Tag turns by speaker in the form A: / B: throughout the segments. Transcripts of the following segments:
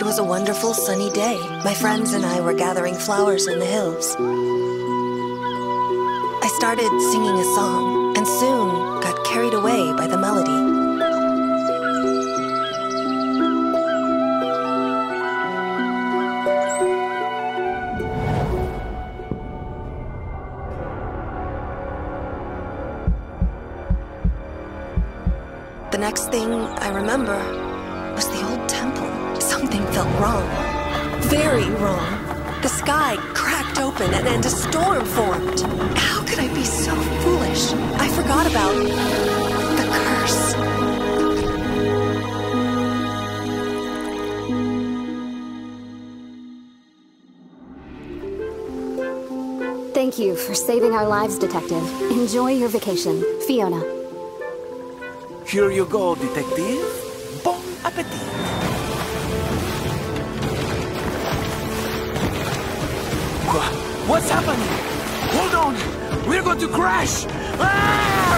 A: It was a wonderful sunny day. My friends and I were gathering flowers in the hills. I started singing a song and soon got carried away by the melody. The next thing I remember Something felt wrong. Very wrong. The sky cracked open and, and a storm formed. How could I be so foolish? I forgot about the curse.
B: Thank you for saving our lives, Detective. Enjoy your vacation. Fiona.
C: Here you go, detective. Happening? Hold on! We're going to crash! Ah!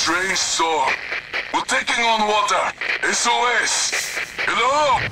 D: Strange storm. We're taking on water. SOS. Hello?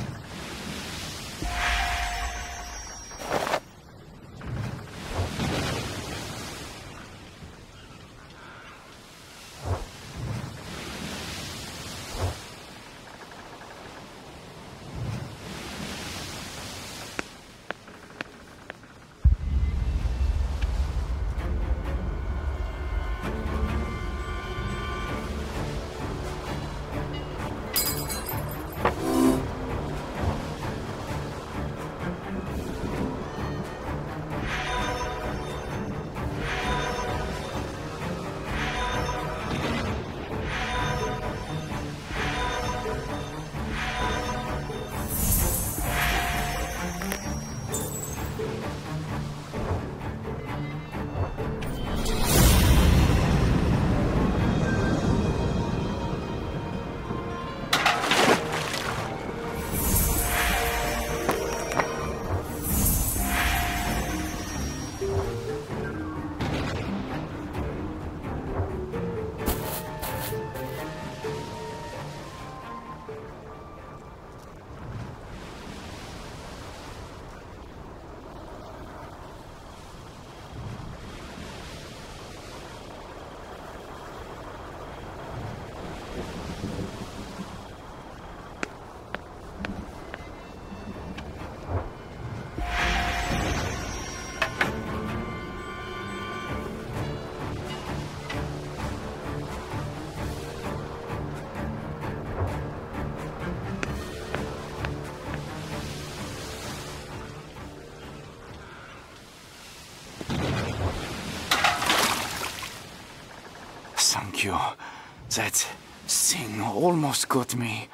C: Got me.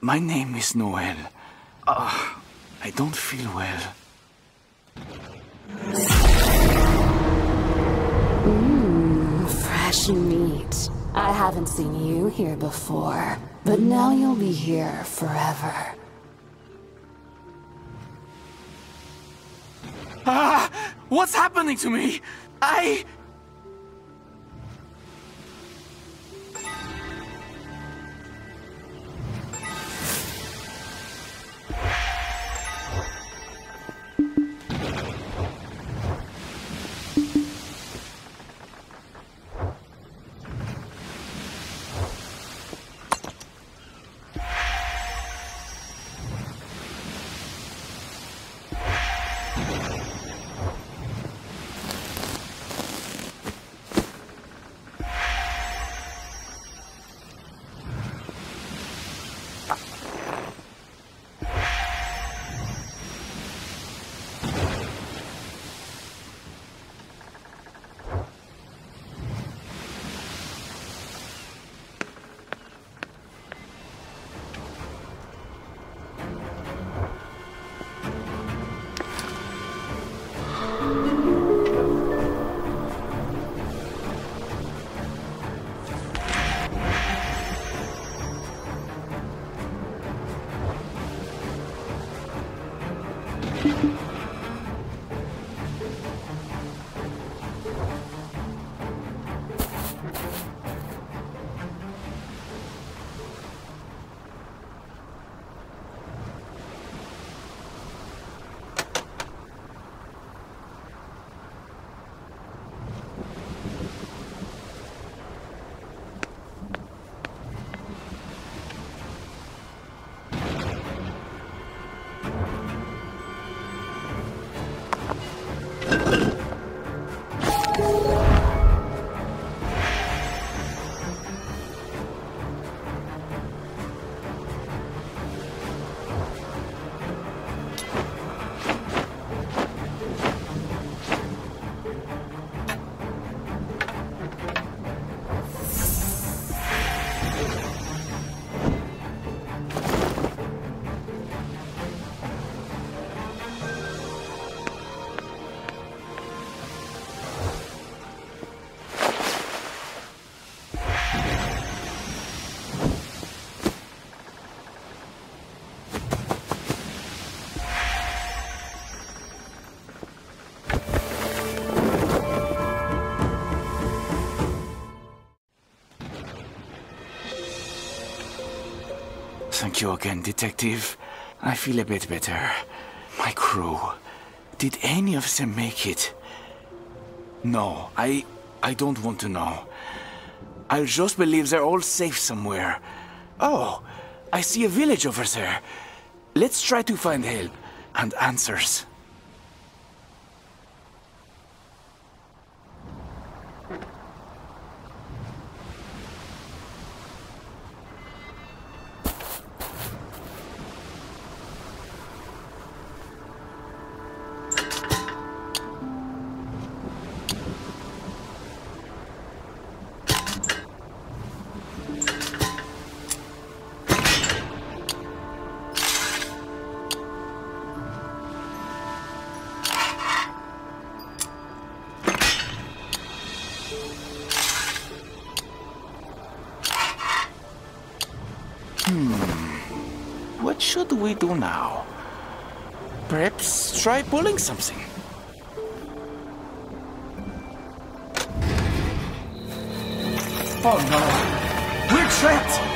C: My name is Noel. Uh, I don't feel well.
B: Fresh meat. I haven't seen you here before, but now you'll be here forever.
C: Ah! What's happening to me? I. You again, Detective. I feel a bit better. My crew. Did any of them make it? No, I. I don't want to know. I'll just believe they're all safe somewhere. Oh, I see a village over there. Let's try to find help and answers. Perhaps try pulling something. Oh no! We're trapped!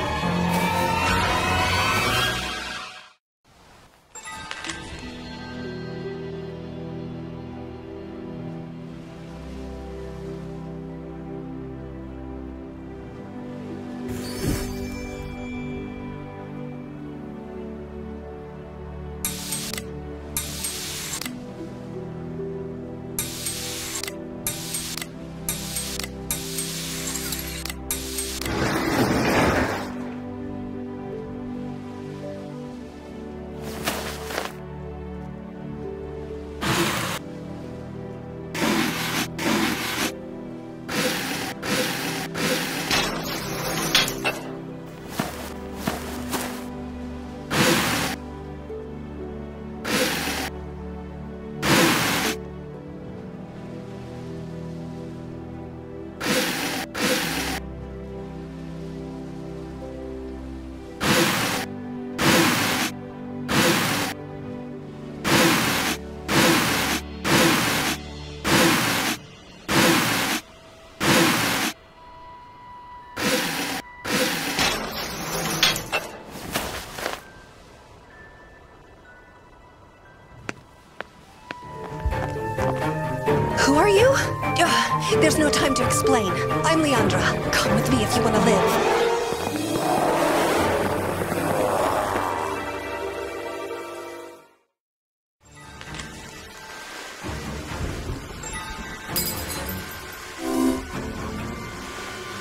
A: There's no time to explain. I'm Leandra. Come with me if you want to live.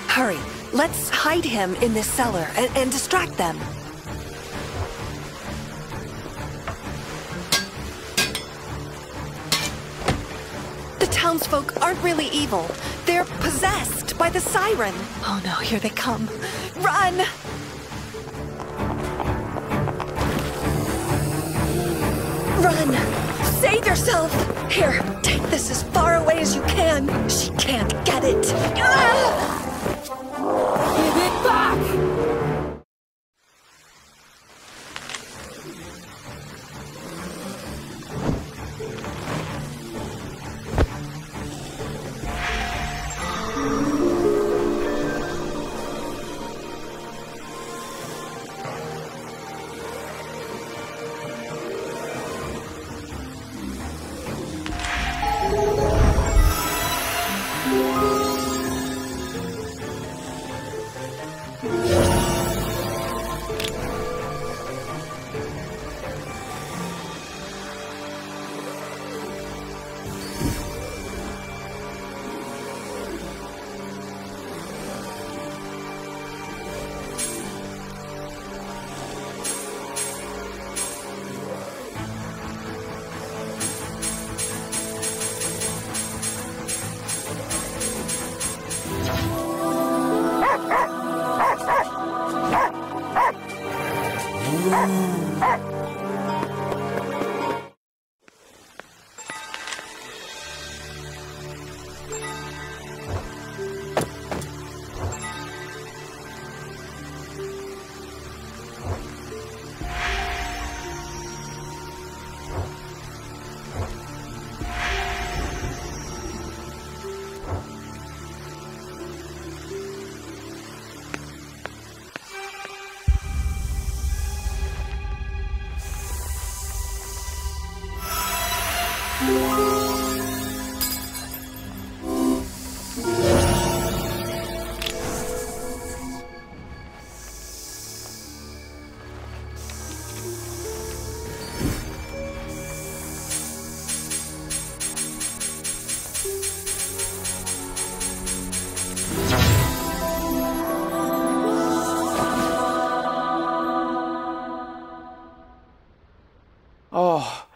A: Hurry. Let's hide him in this cellar and, and distract them. Aren't really evil. They're possessed by the siren. Oh no, here they come. Run! Run! Save yourself! Here, take this as far away as you can. She can't get it. Ah!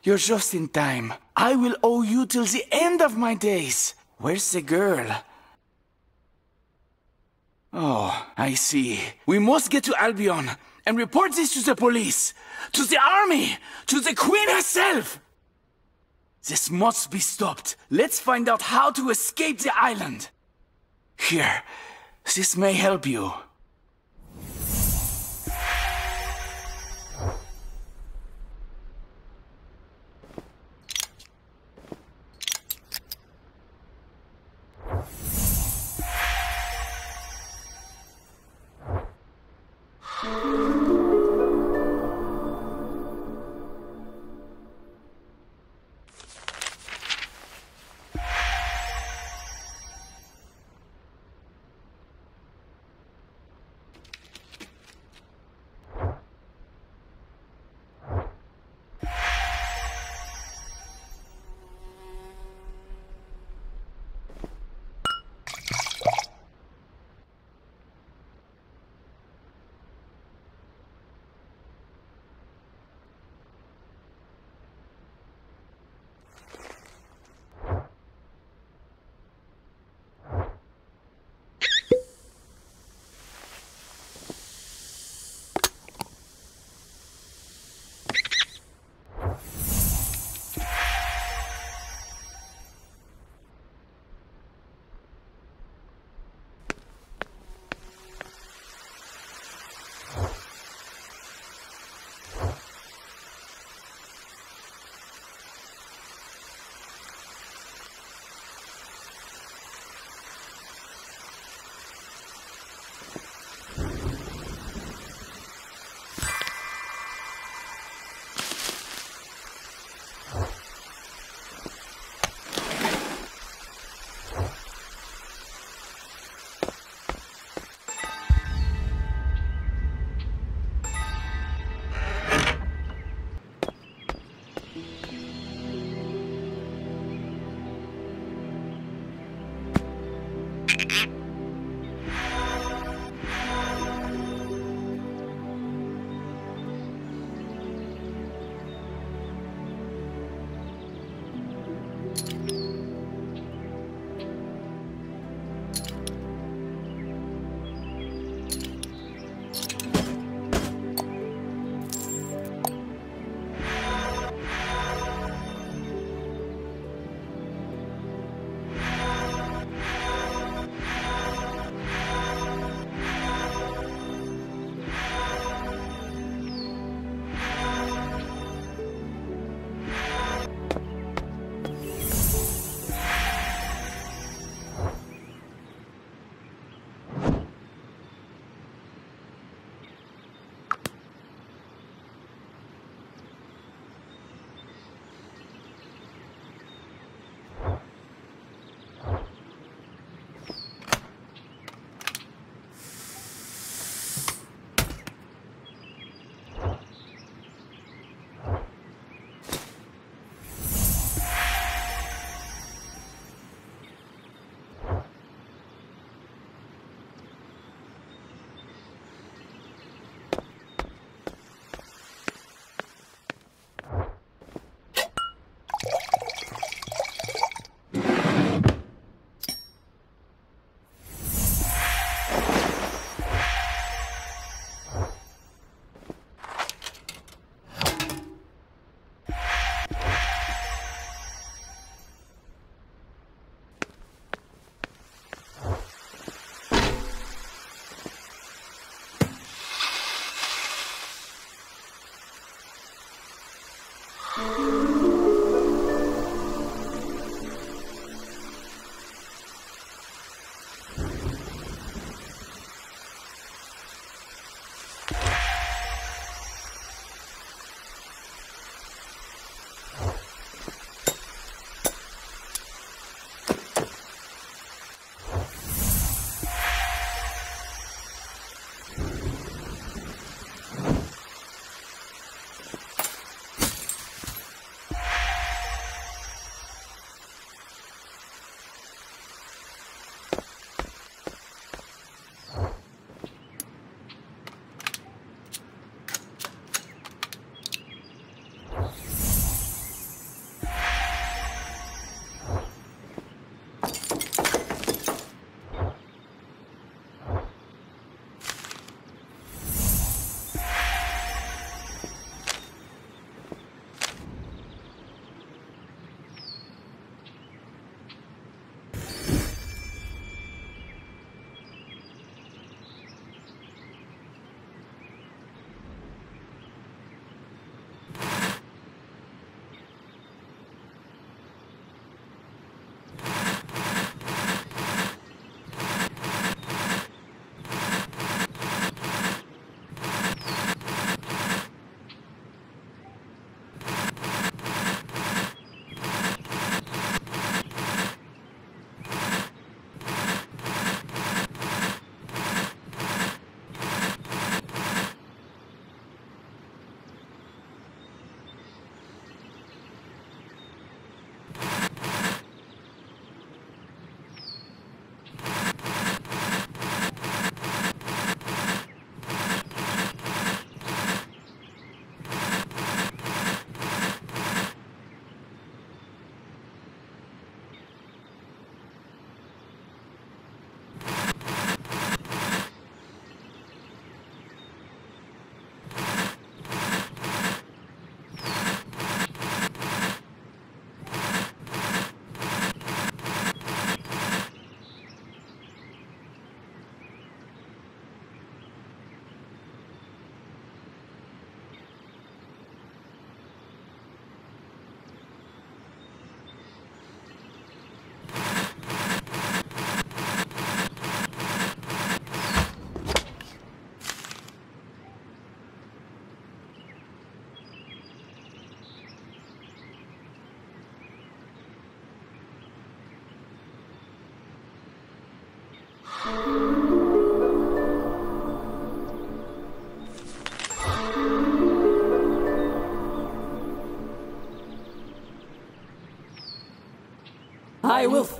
C: You're just in time. I will owe you till the end of my days. Where's the girl? Oh, I see. We must get to Albion and report this to the police, to the army, to the Queen herself. This must be stopped. Let's find out how to escape the island. Here, this may help you.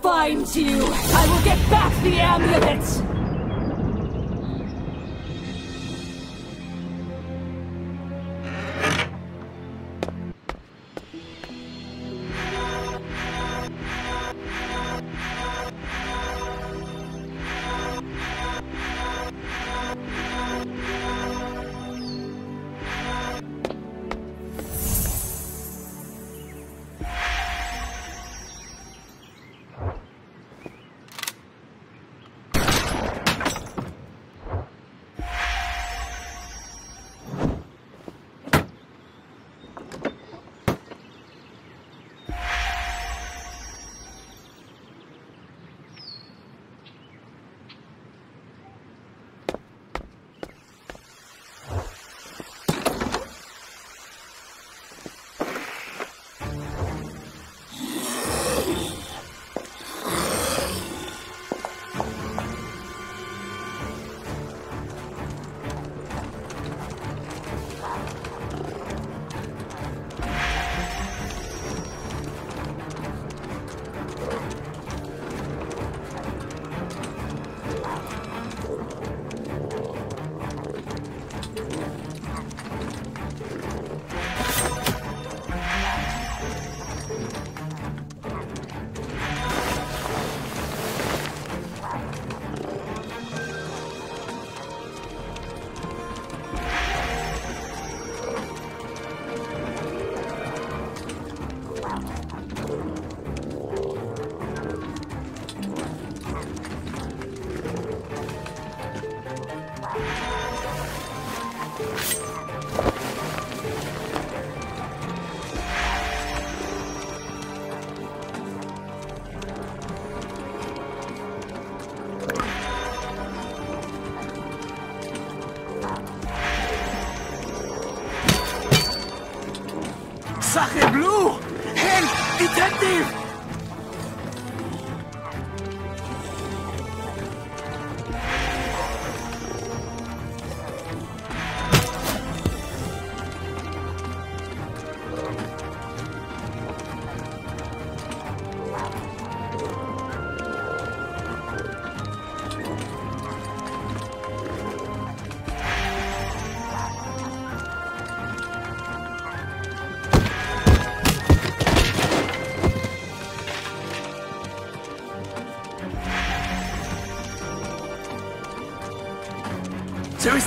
B: Find you! I will get back the amulet!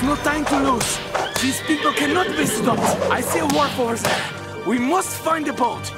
C: No time to lose. These people cannot be stopped. I see a wharf over there. We must find a boat.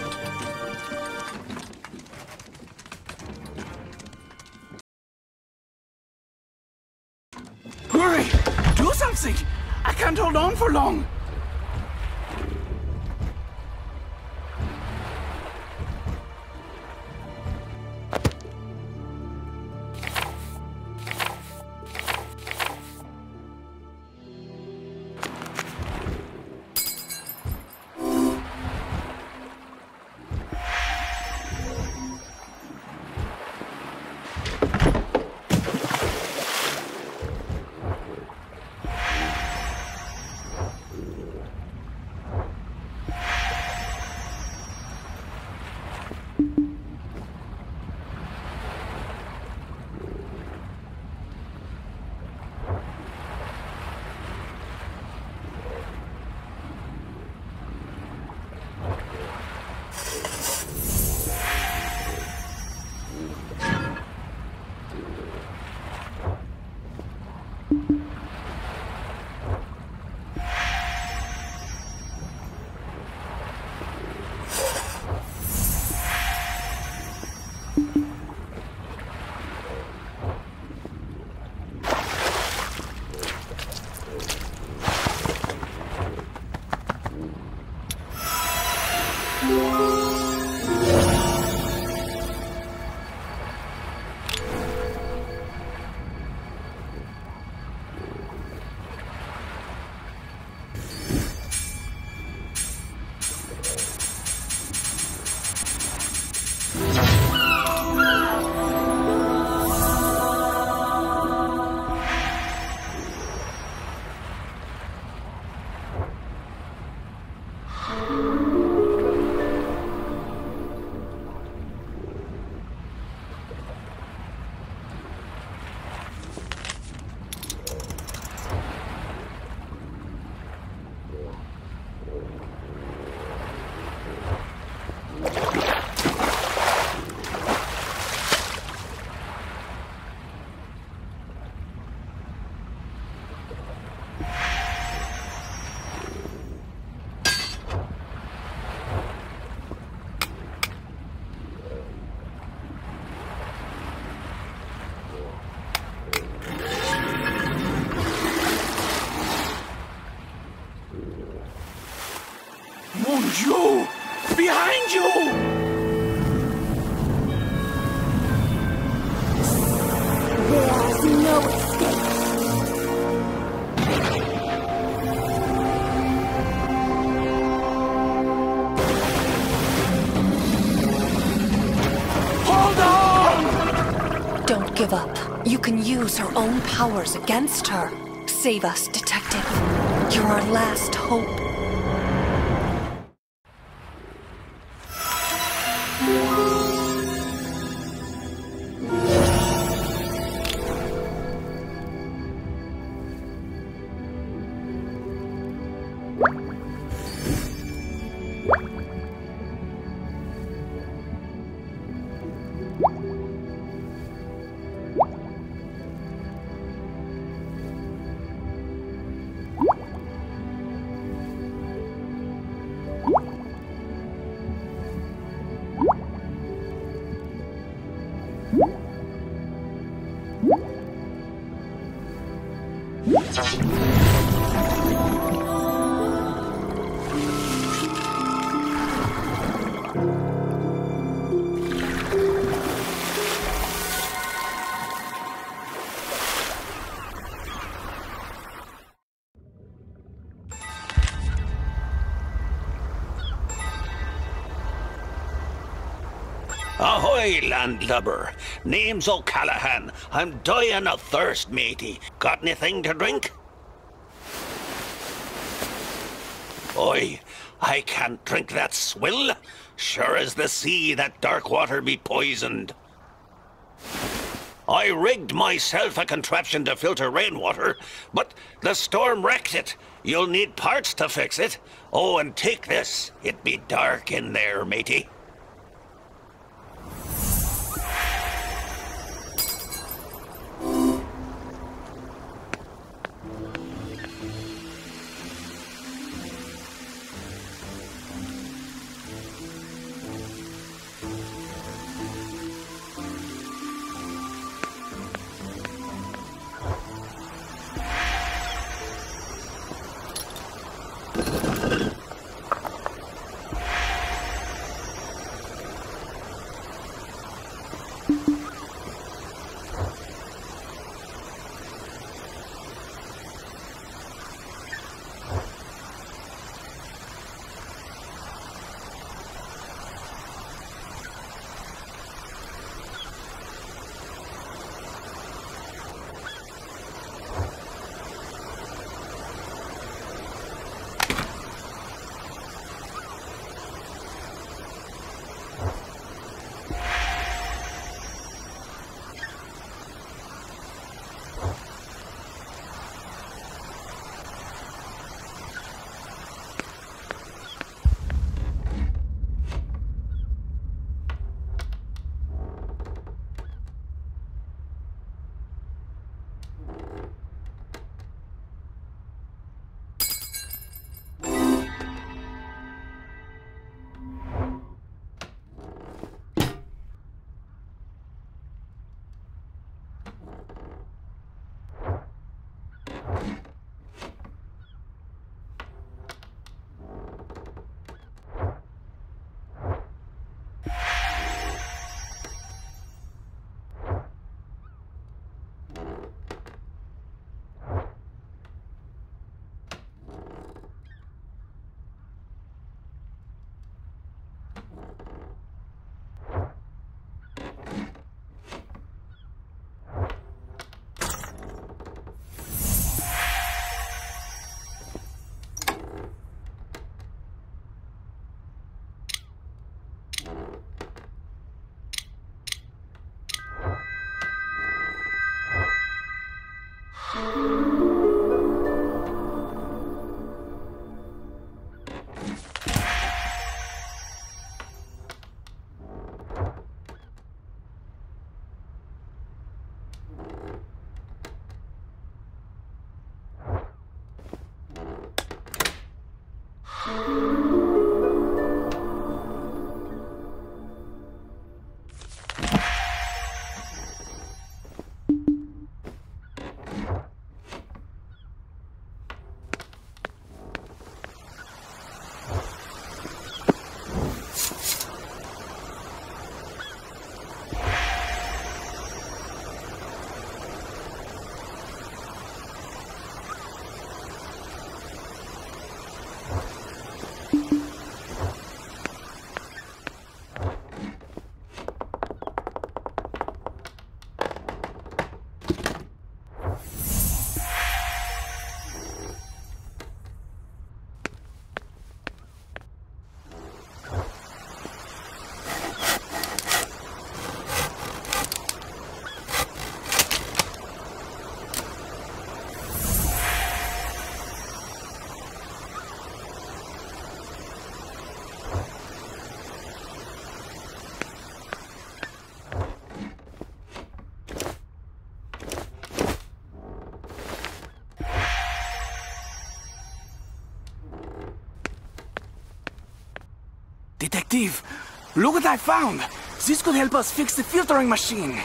A: Her own powers against her. Save us, Detective. You're our last hope.
E: Landlubber. Name's O'Callaghan. I'm dying of thirst, matey. Got anything to drink? Oi, I can't drink that swill. Sure as the sea, that dark water be poisoned. I rigged myself a contraption to filter rainwater, but the storm wrecked it. You'll need parts to fix it. Oh, and take this. It be dark in there, matey.
C: Detective, look what I found. This could help us fix the filtering machine.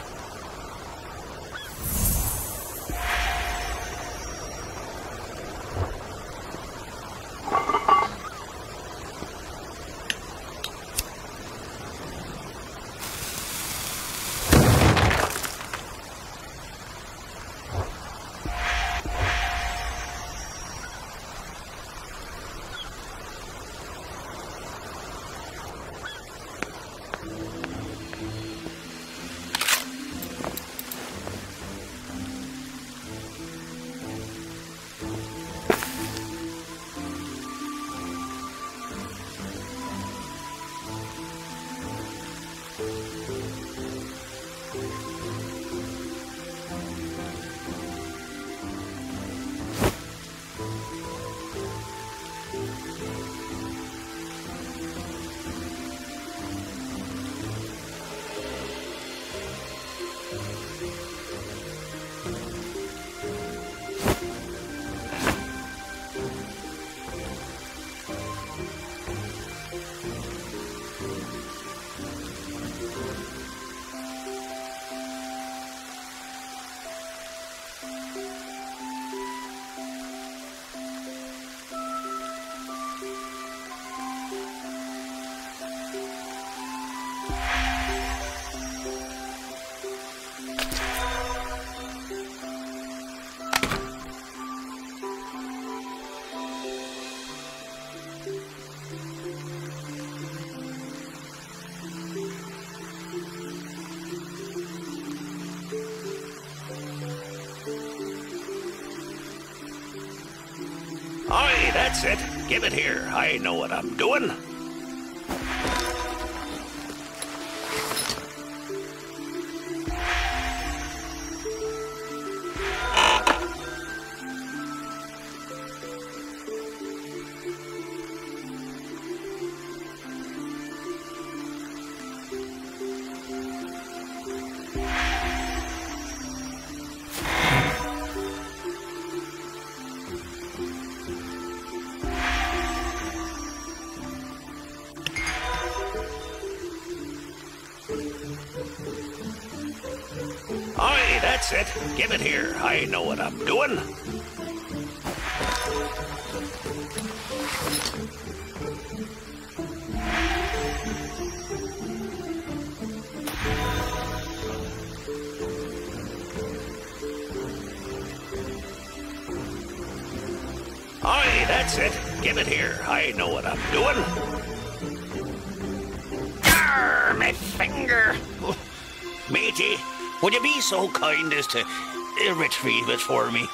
E: Give it here. I know what I'm doing. Be kind as to uh, retrieve it for me?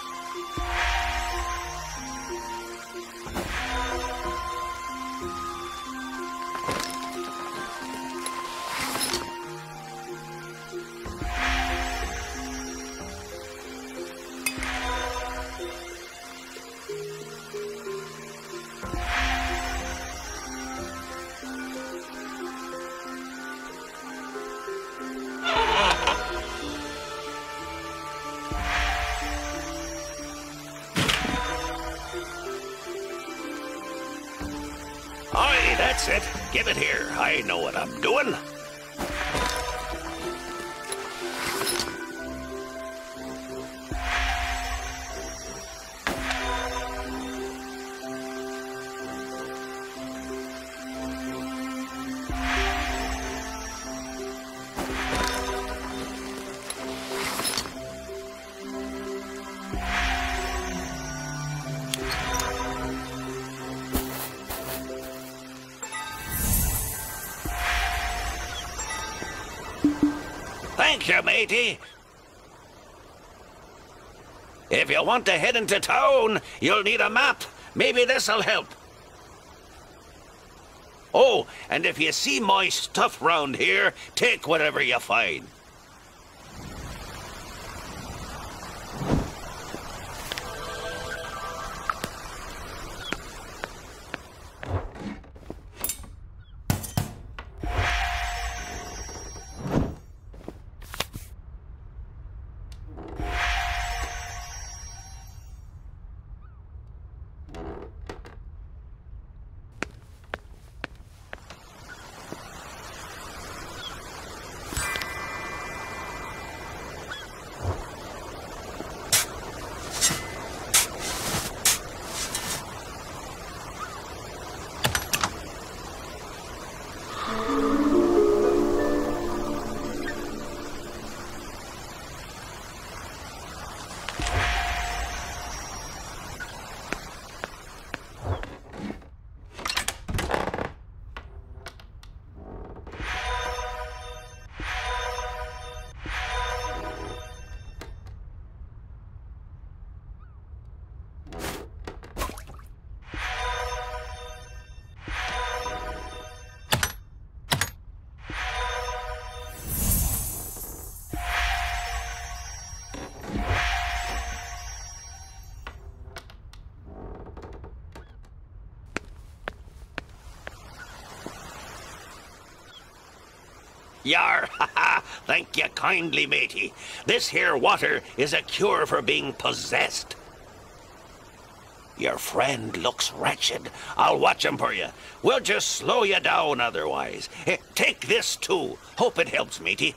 E: If you want to head into town, you'll need a map. Maybe this'll help. Oh, and if you see my stuff round here, take whatever you find. Yar, ha ha! Thank you kindly, matey. This here water is a cure for being possessed. Your friend looks wretched. I'll watch him for you. We'll just slow you down otherwise. Take this too. Hope it helps, matey.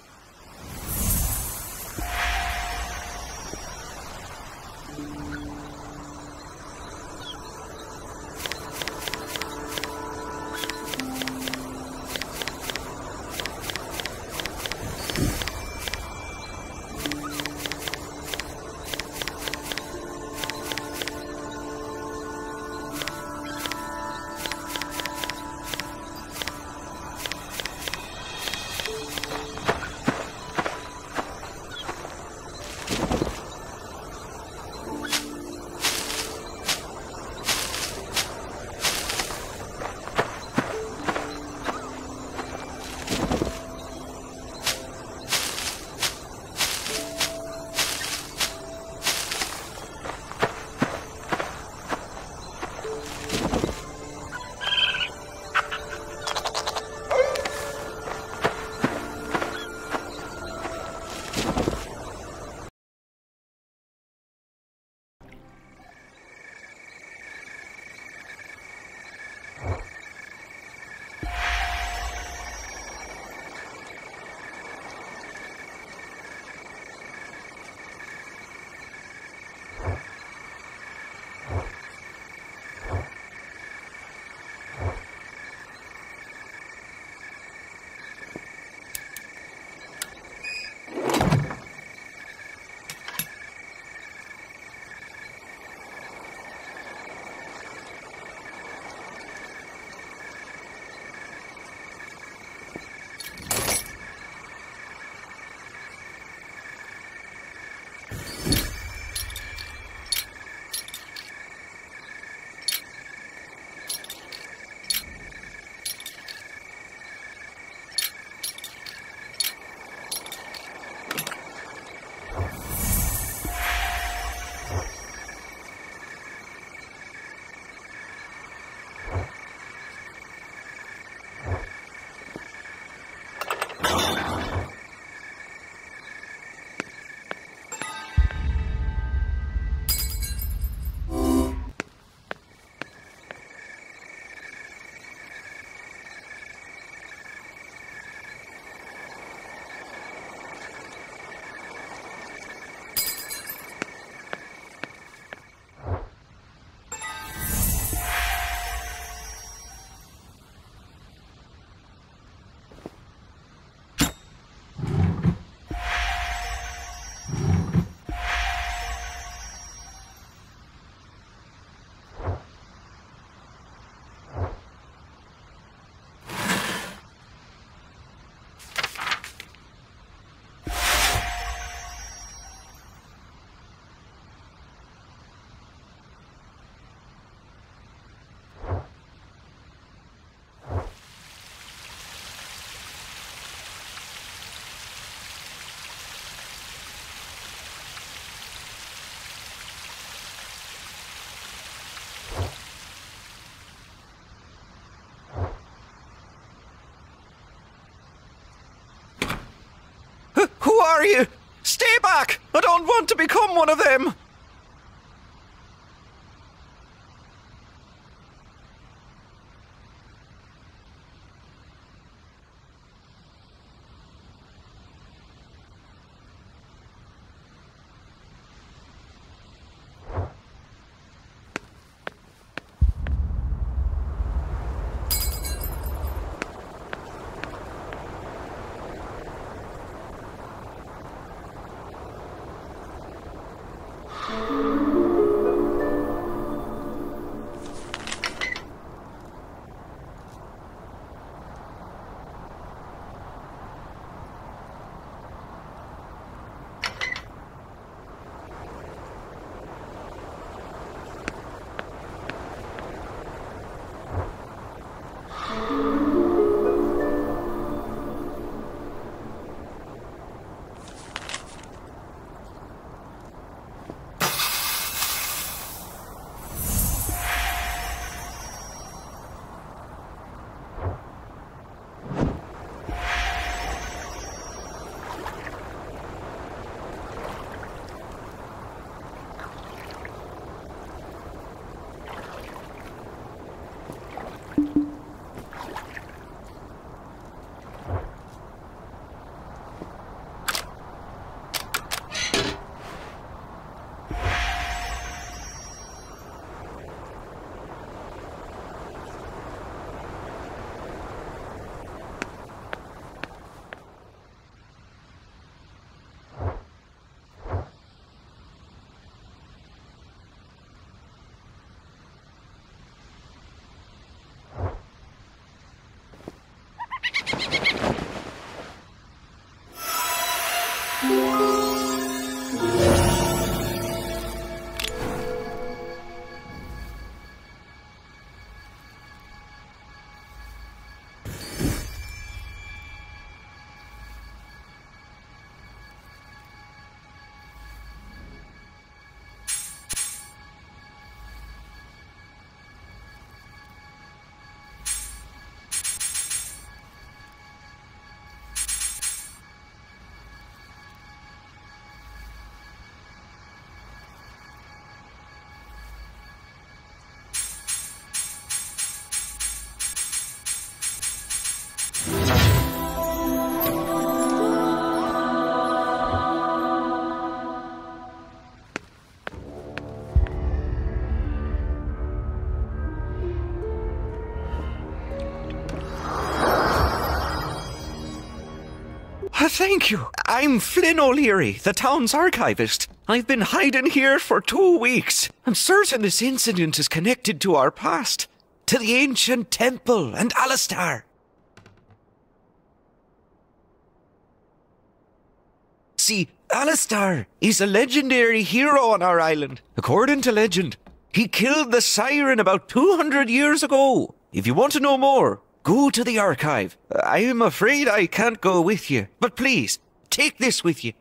F: Are you? Stay back! I don't want to become one of them! Thank you. I'm Flynn O'Leary, the town's archivist. I've been hiding here for two weeks. I'm certain this incident is connected to our past, to the ancient temple and Alistair. See, Alistair is a legendary hero on our island. According to legend, he killed the siren about 200 years ago. If you want to know more, go to the archive. I am afraid I can't go with you, but please, take this with you.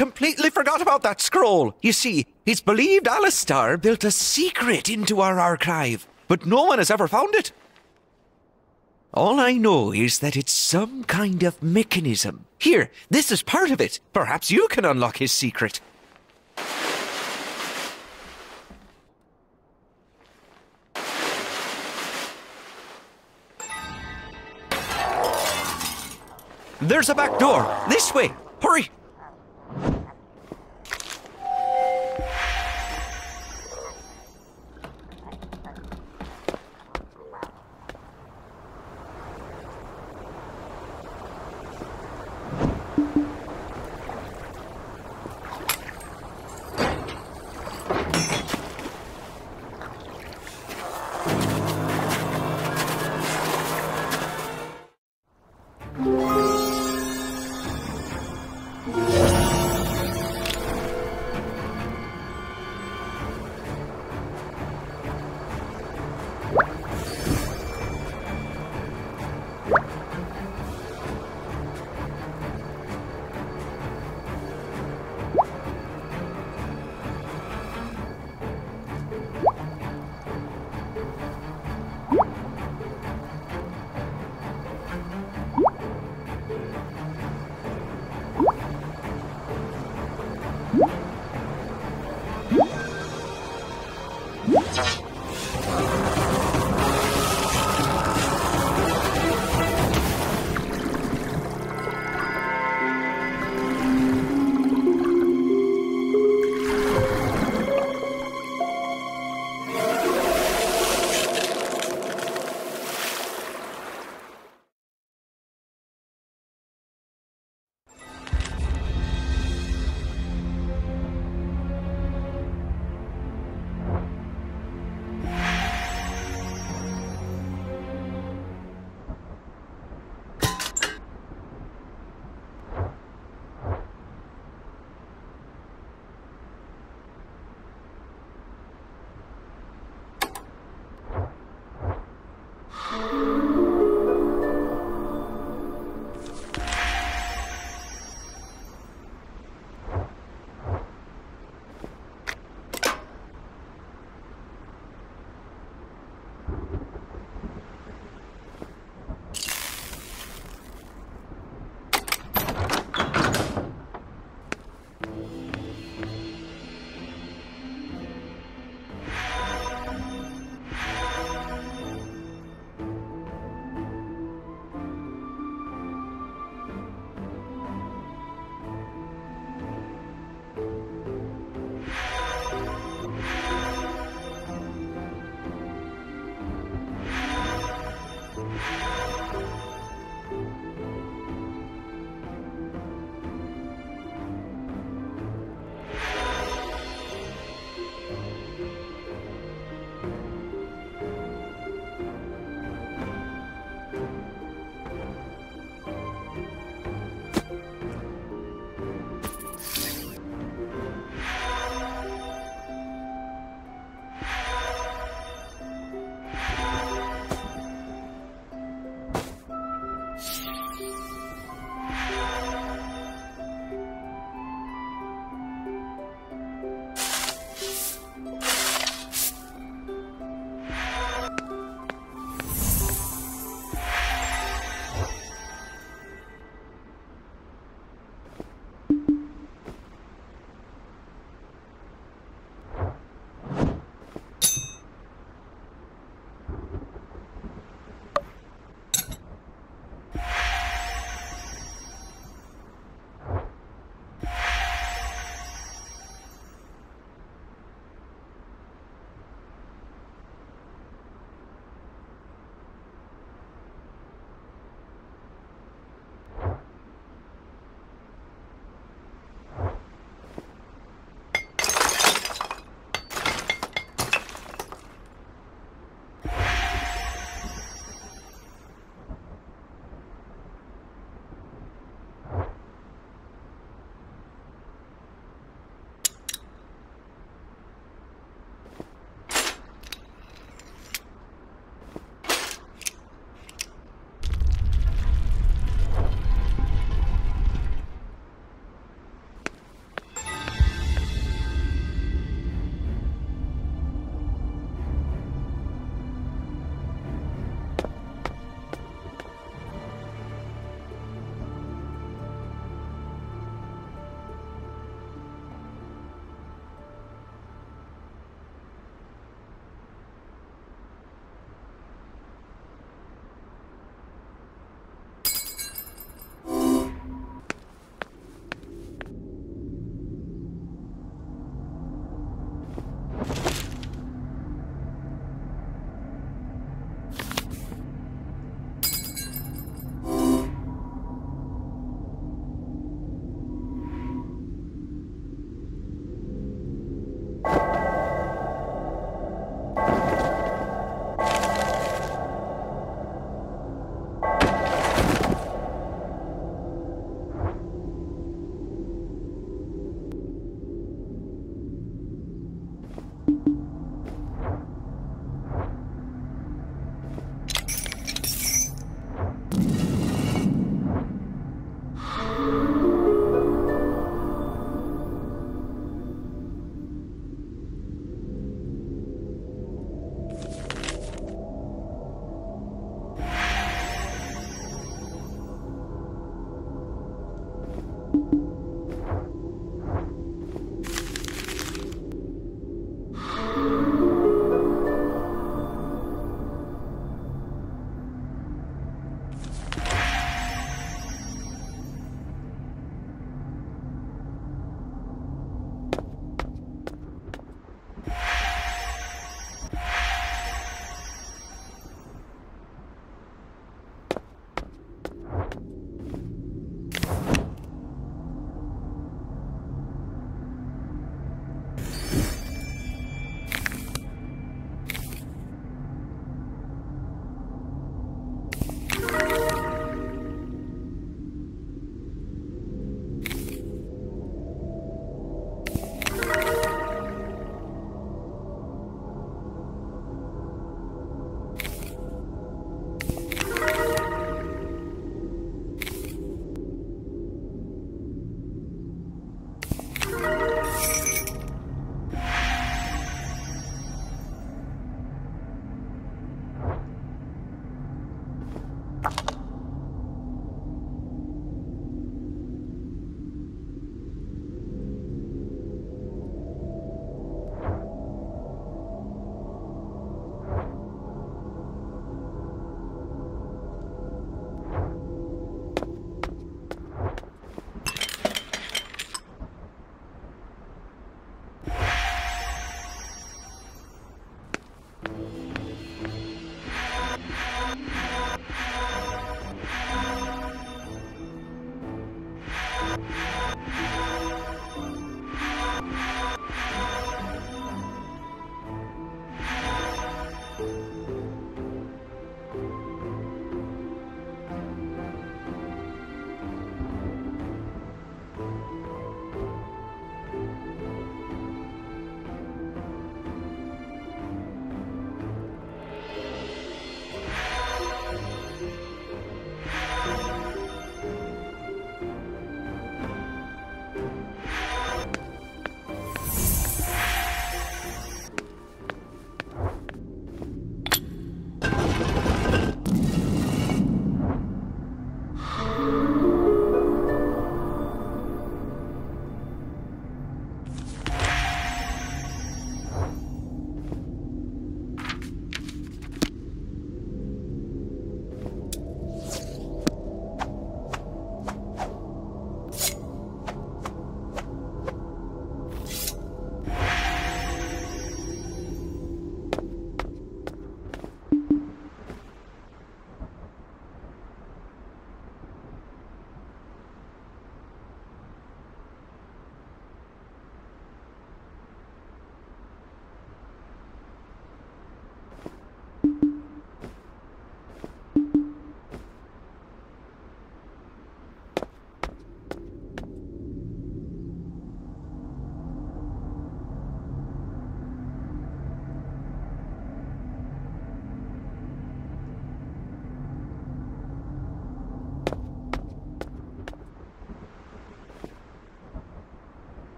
F: Completely forgot about that scroll. You see, it's believed Alistair built a secret into our archive, but no one has ever found it. All I know is that it's some kind of mechanism. Here, this is part of it. Perhaps you can unlock his secret. There's a back door. This way. Hurry.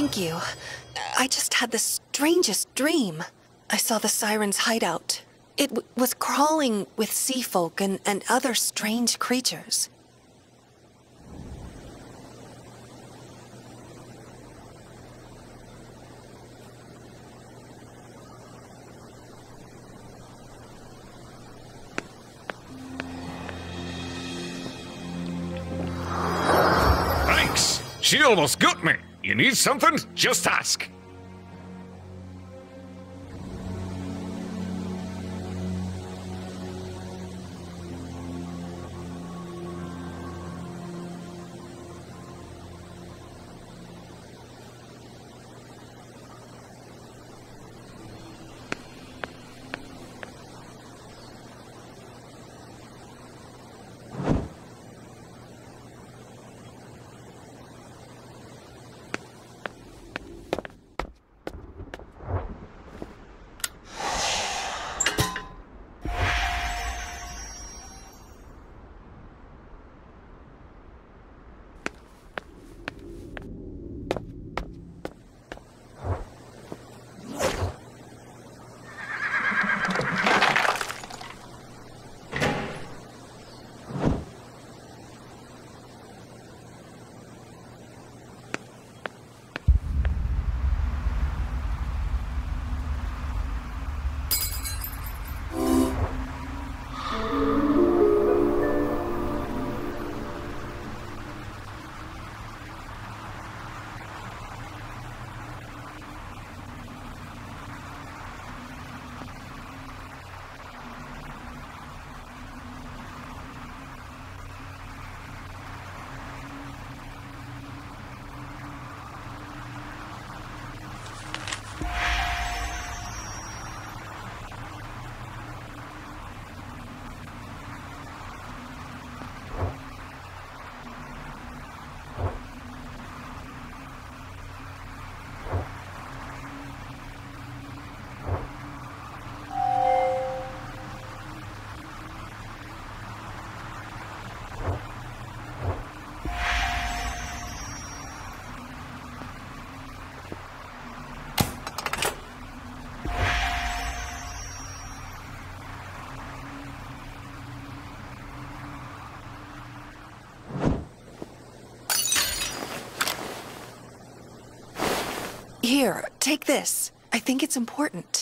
A: Thank you. I just had the strangest dream. I saw the siren's hideout. It was crawling with sea folk and, and other strange creatures.
F: She almost got me. You need something? Just ask.
A: Here, take this. I think it's important.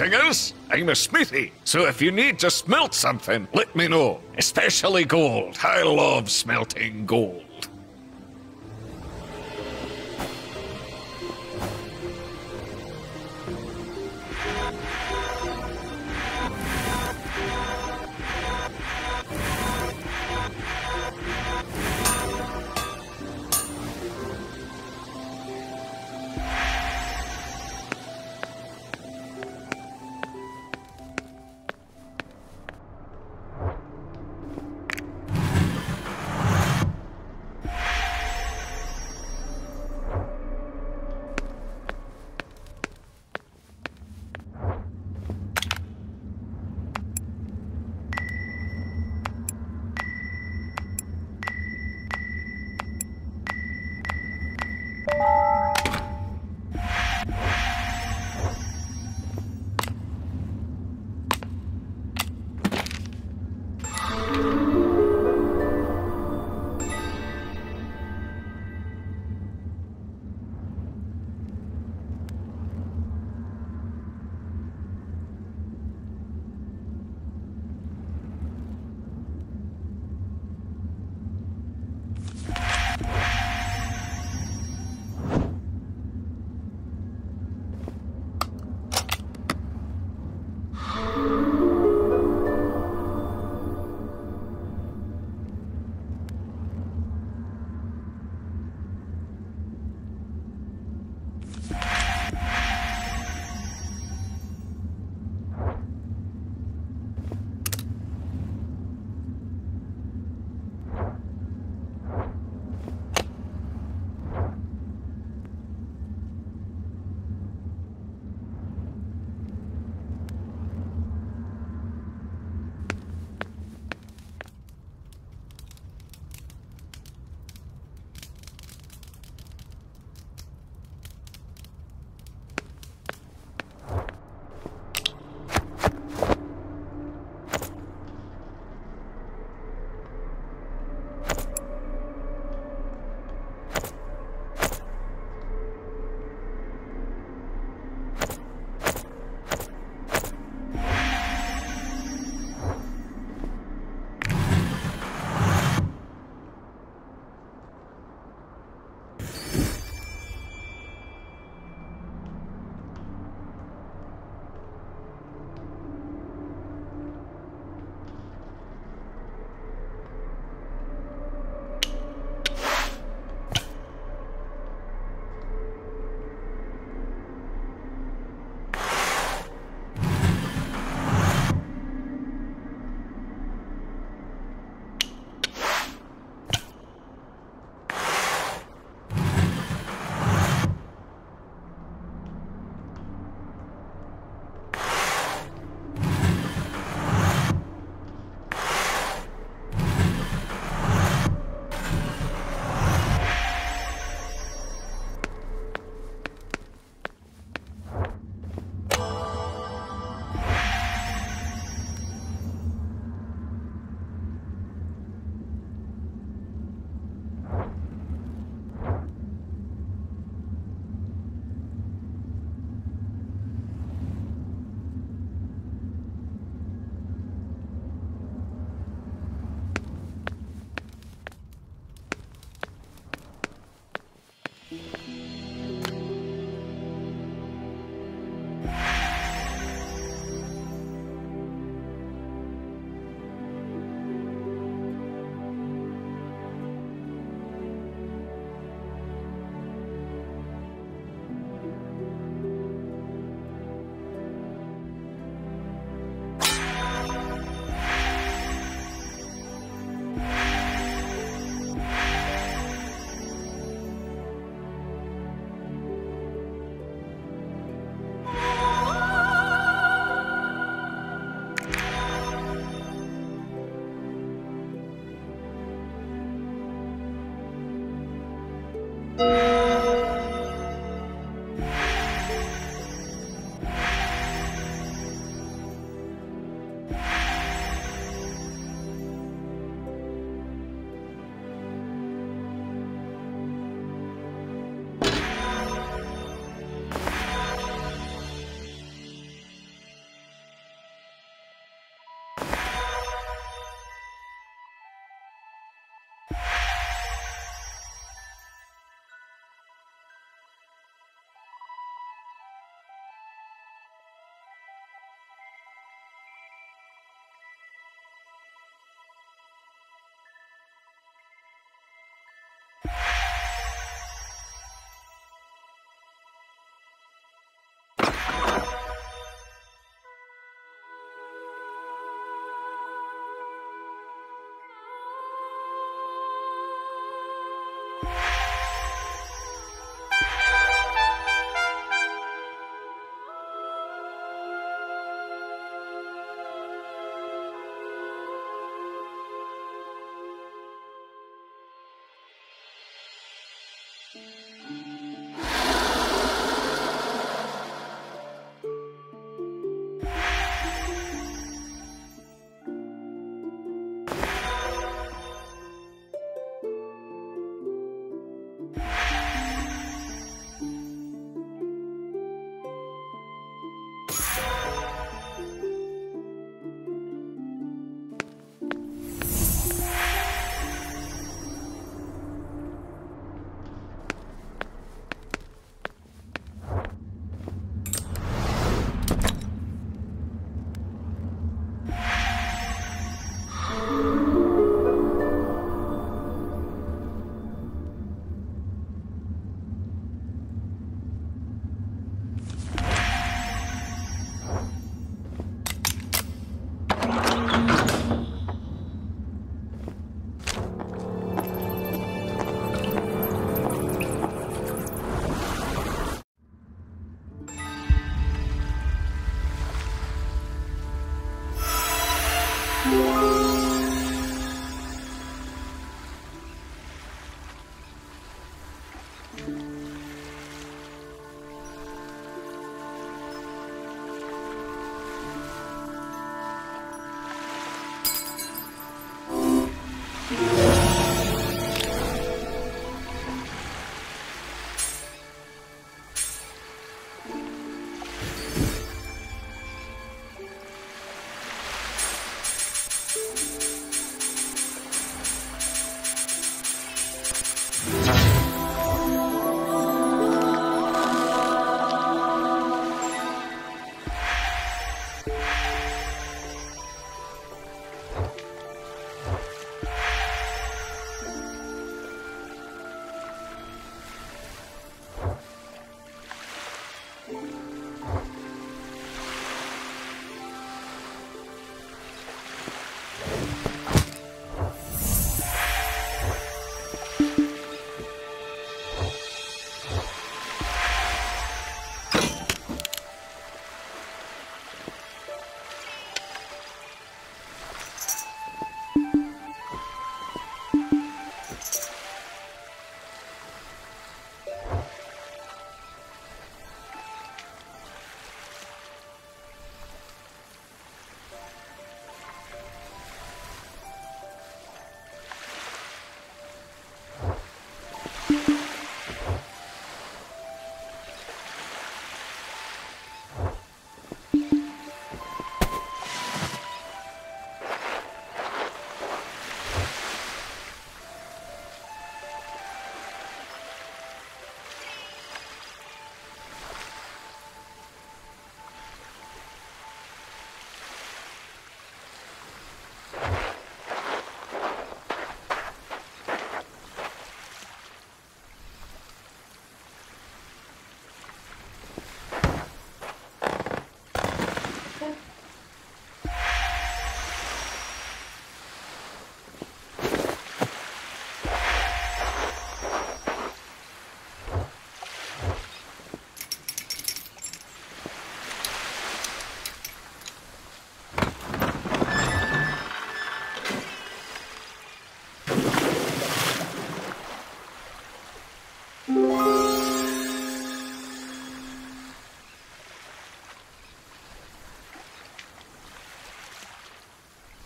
F: Anything else, I'm a smithy, so if you need to smelt something, let me know. Especially gold. I love smelting gold.
G: You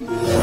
G: Yeah.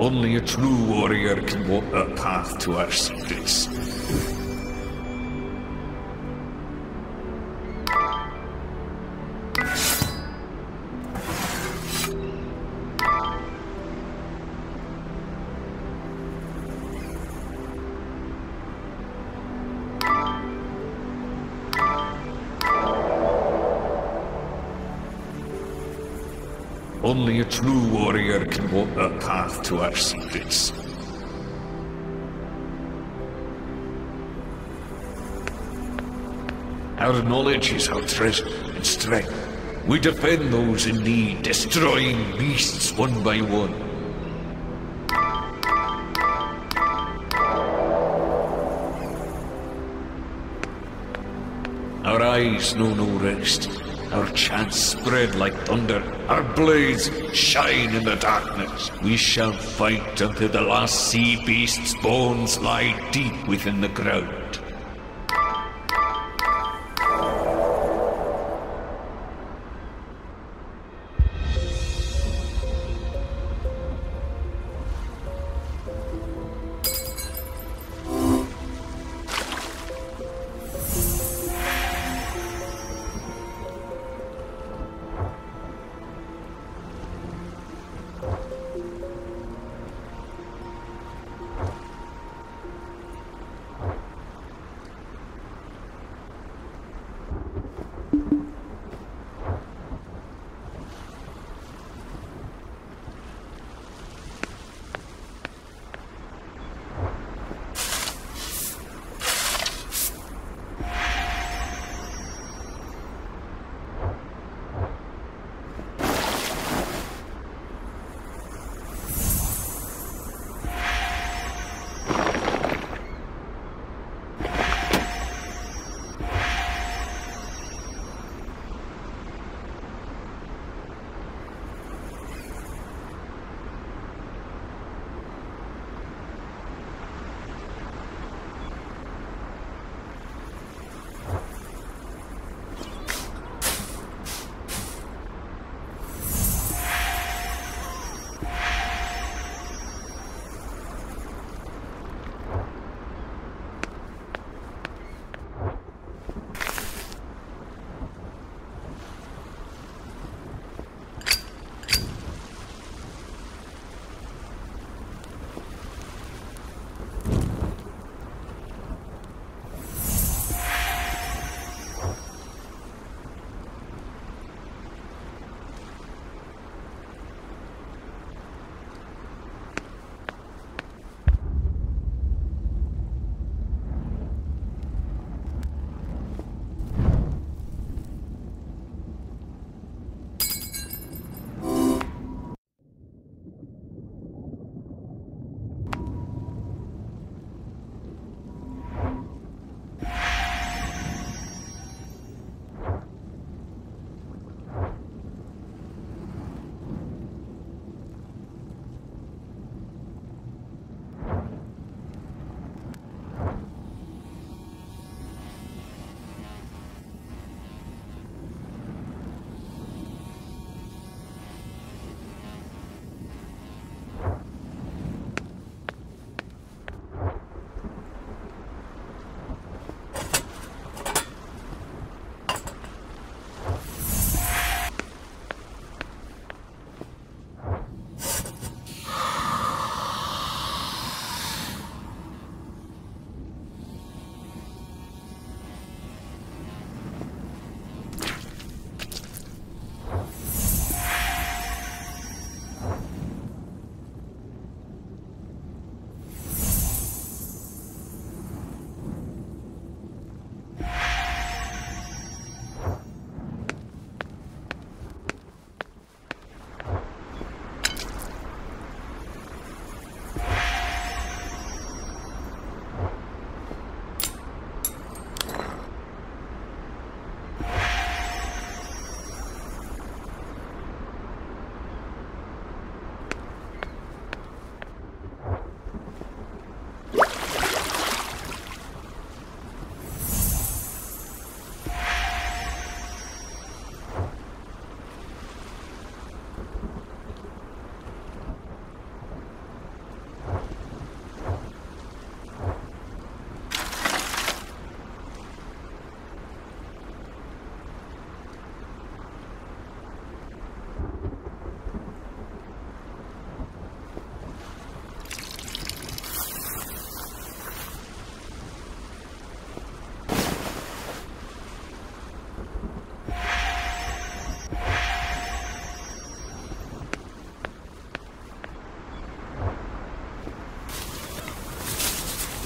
F: Only a true warrior can walk that path to our warrior can walk that path to our secrets. Our knowledge is our treasure and strength. We defend those in need, destroying beasts one by one. Our eyes know no rest. Our chants spread like thunder. Our blades shine in the darkness. We shall fight until the last sea beast's bones lie deep within the ground.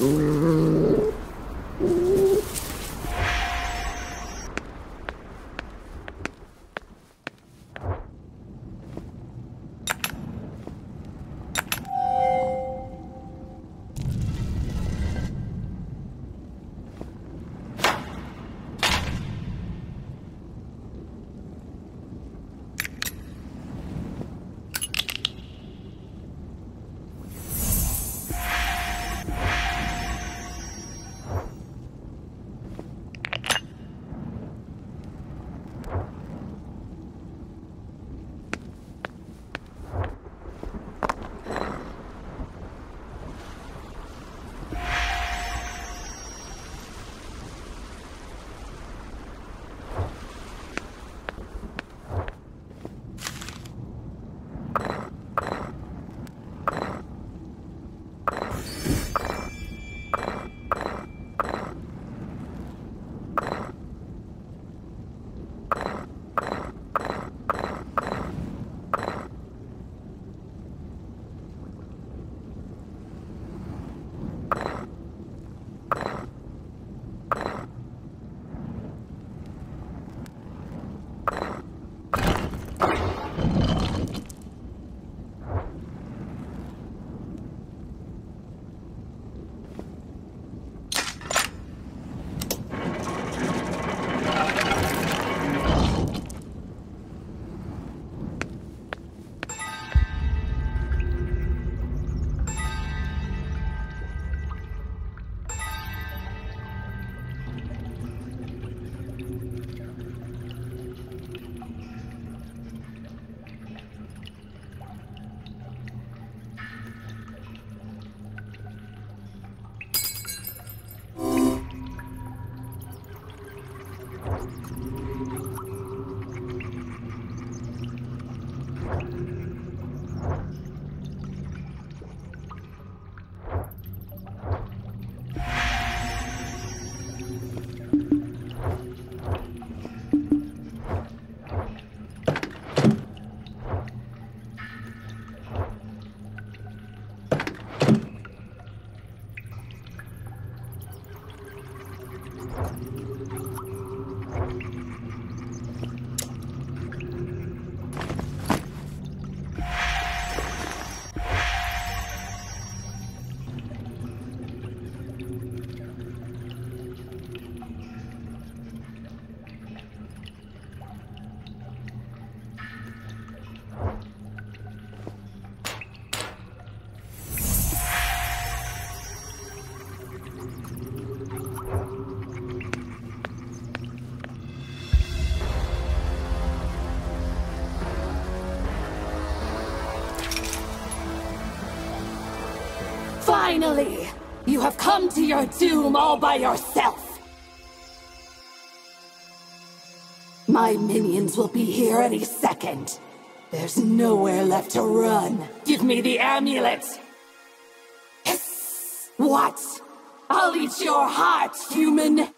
F: Mm-hmm.
B: Finally! You have come to your doom all by yourself! My minions will be here any second. There's nowhere left to run. Give me the amulet! Hiss! What? I'll eat your heart, human!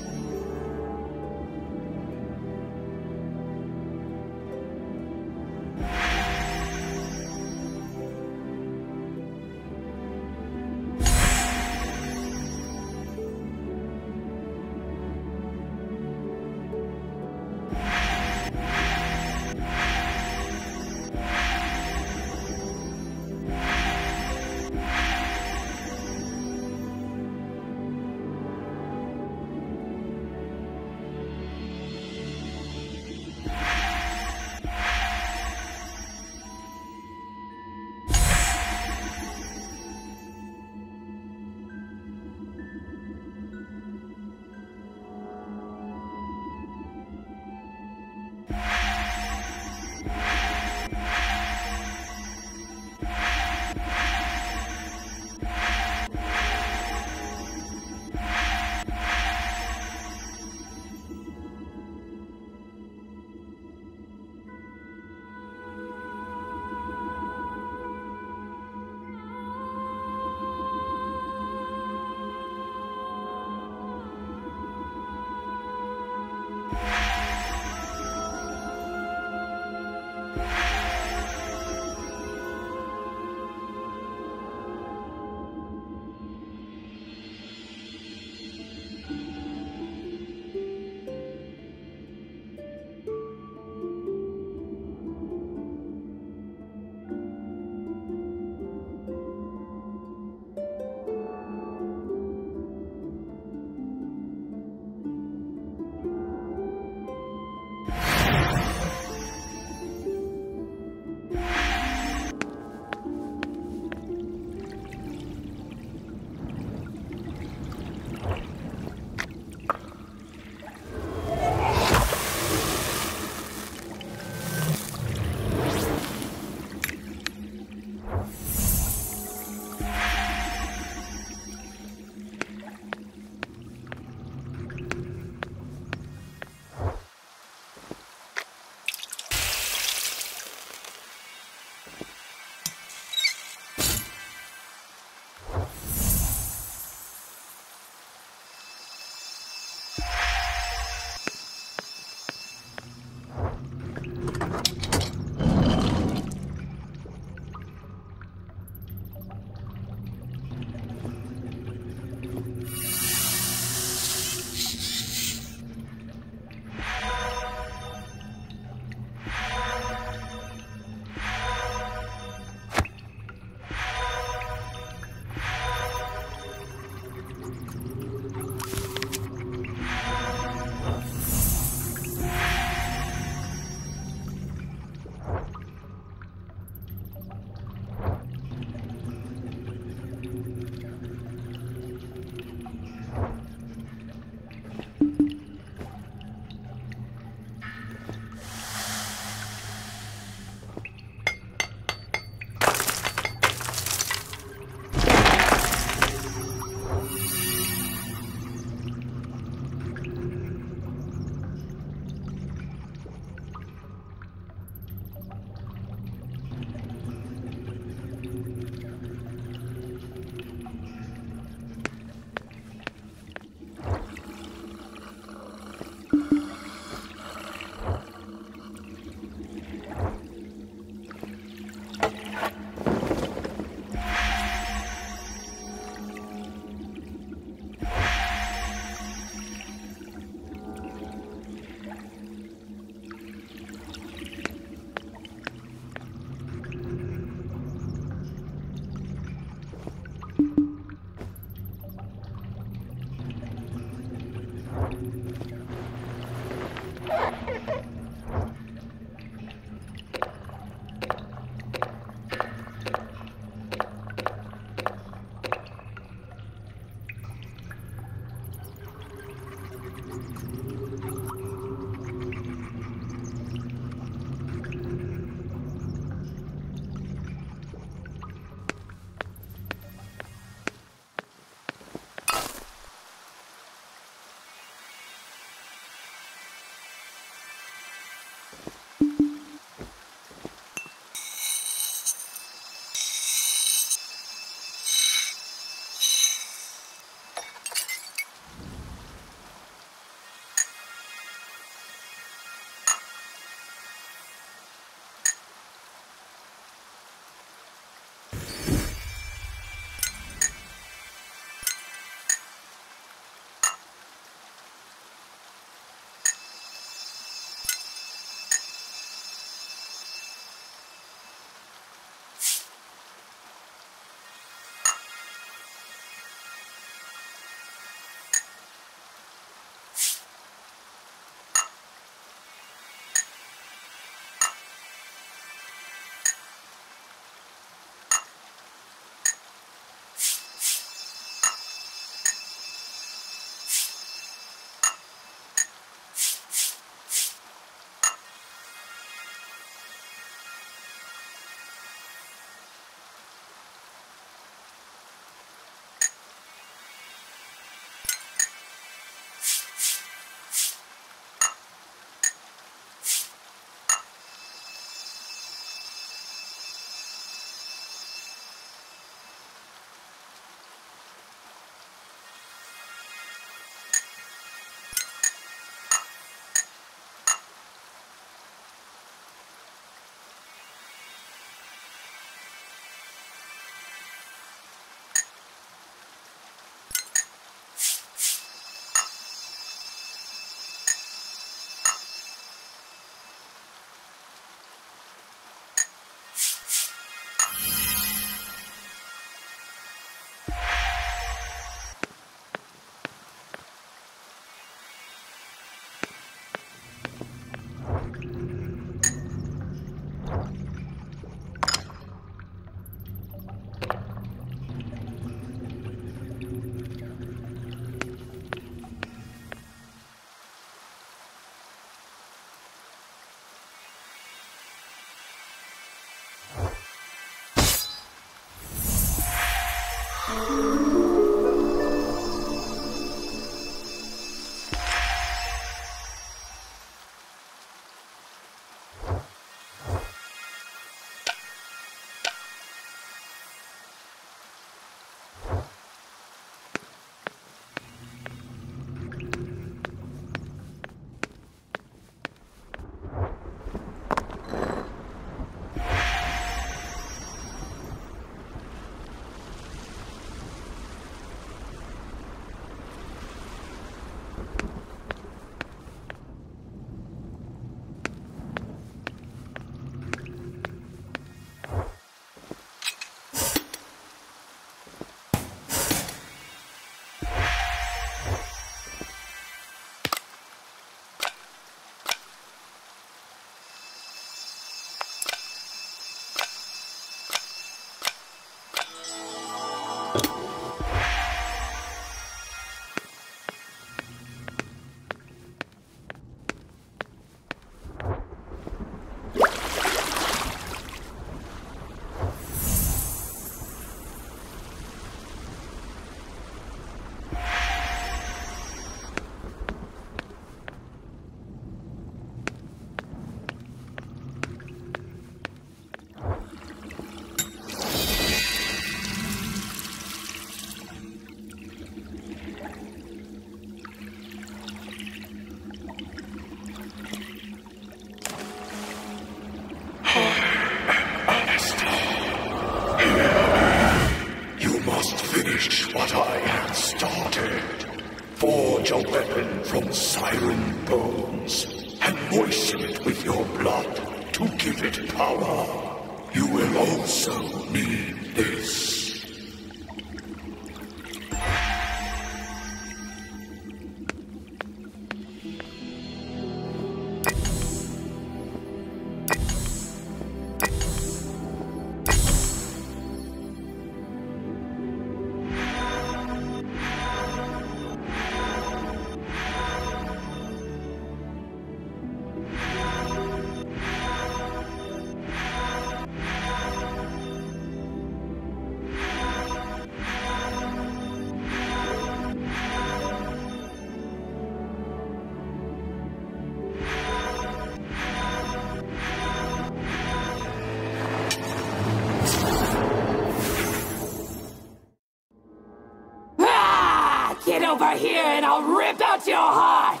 B: Over here and I'll rip out your heart!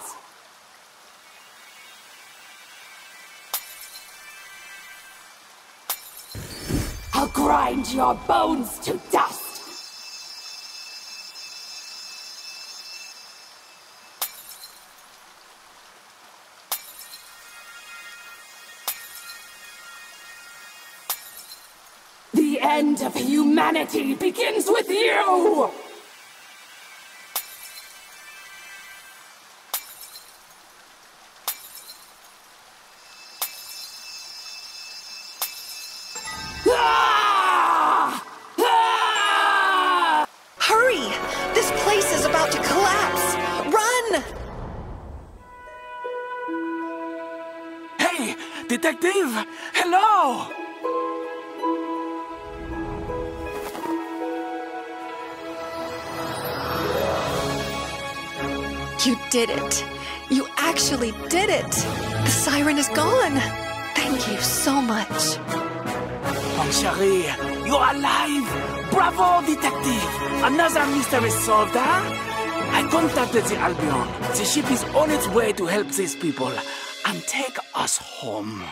B: I'll grind your bones to dust! The end of humanity begins with
A: you! Did it. You actually did it. The siren is gone. Thank you so much.
C: Mon chéri, you're alive! Bravo, detective! Another mystery solved, huh? I contacted the Albion. The ship is on its way to help these people and take us home.